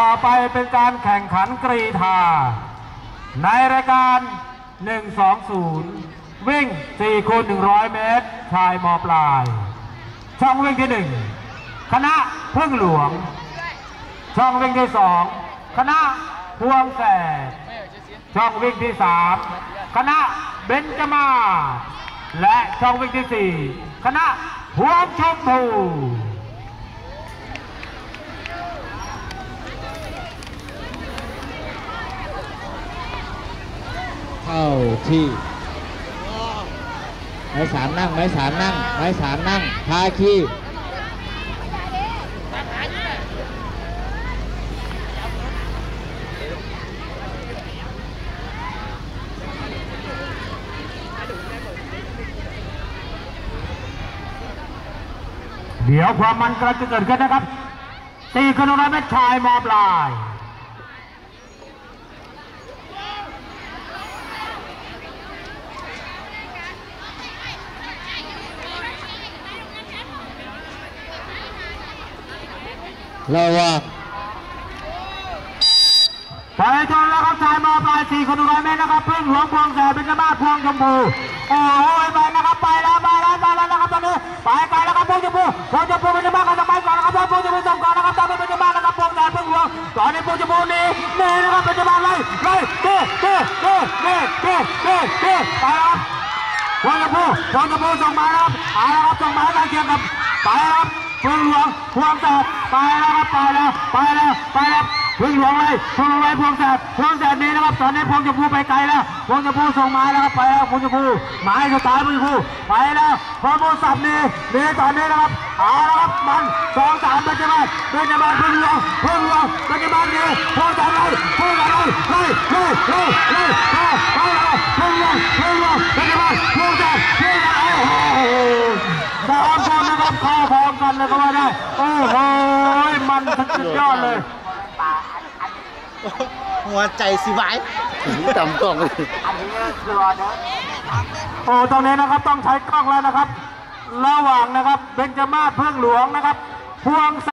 ต่อไปเป็นการแข่งขันกรีธา ในรายการ 120 วิ่ง 4 คูณ 100 เมตร ชายมอปลาย ช่องวิ่งที่ 1 คณะพึ่งหลวง ช่องวิ่งที่ 2 คณะพวงแสช่องวิ่งที่ 3 คณะเบญจมา และช่องวิ่งที่ 4 คณะพวงชมพู เข้าที่ไม้สามนั่งไม้สามนั่งไม้สามนั่งพาคีเดี๋ยวความมันกำลังจะเกิดขึ้นนะครับตีขนมเม็ดชายมอปลาย ระวังไปชนแล้วครับชายมอปลายสี่คนร้อยเมตรนะครับพึ่งหลวงพวงแสนเป็นกระมาศพวงชมพูโอ้โหไปนะครับไปแล้วไปแล้วไปแล้วนะครับตอนนี้ไปไกลแล้วครับพวงชมพูพวงชมพูเป็นกระมาศกันจะไปก่อนนะครับพวงชมพูส่งก่อนนะครับตอนนี้เป็นกระมาศนะครับพวงแสนพึ่งหลวงตอนนี้พวงชมพูนี่นี่นะครับเป็นกระมาศเลยเลยเต้เต้เต้เต้เต้เต้เต้ไปแล้วครับพวงชมพูพวงชมพูส่งมาครับเอาละครับส่งมาให้ใกล้เคียงกับไปแล้วครับ พึ่งหลวงพวงแสบไปแล้วครับไปแล้วไปแล้วไปแล้วพึ่งหลวงเลยพึ่งหลวงเลยพวงแสบพวงแสบนี้นะครับตอนนี้พวงชมพูไปไกลแล้วพวงชมพูส่งไมาแล้วครับไปแล้วพวงชมพูหมายสุดท้ายพวงชมพูไปแล้วพวงชมพูสับนี่นี่ตอนนี้นะครับเอาละครับมันสองสามเป็นจังหวะเป็นจังหวะพึ่งหลวงพึ่งหลวงเป็นจังหวะนี่พวงแสบเลยพวงแสบเลยเลยเลยเลยเลย อมกันเลยก็ว่าได้ โอ้โหมันสุดยอดเลย หัวใจสิไว้จำกล้องเลยโอ้ตรงนี้นะครับต้องใช้กล้องแล้วนะครับ ระหว่างนะครับเบญจมาศเพื่องหลวงนะครับ พวง